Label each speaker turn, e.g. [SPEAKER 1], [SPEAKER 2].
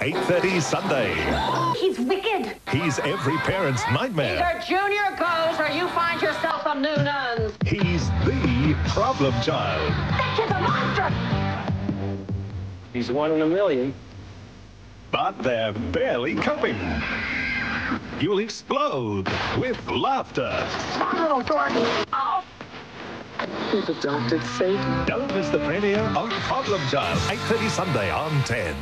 [SPEAKER 1] 8.30 Sunday.
[SPEAKER 2] He's wicked.
[SPEAKER 1] He's every parent's nightmare.
[SPEAKER 3] Either Junior goes or you find yourself some new nuns.
[SPEAKER 1] He's the problem child.
[SPEAKER 2] That kid's a monster.
[SPEAKER 4] He's one in a million.
[SPEAKER 1] But they're barely coping. You'll explode with laughter.
[SPEAKER 2] Oh, Dorothy. Oh.
[SPEAKER 4] He's adopted fate.
[SPEAKER 1] Don't miss the premiere of Problem Child, 8.30 Sunday on 10.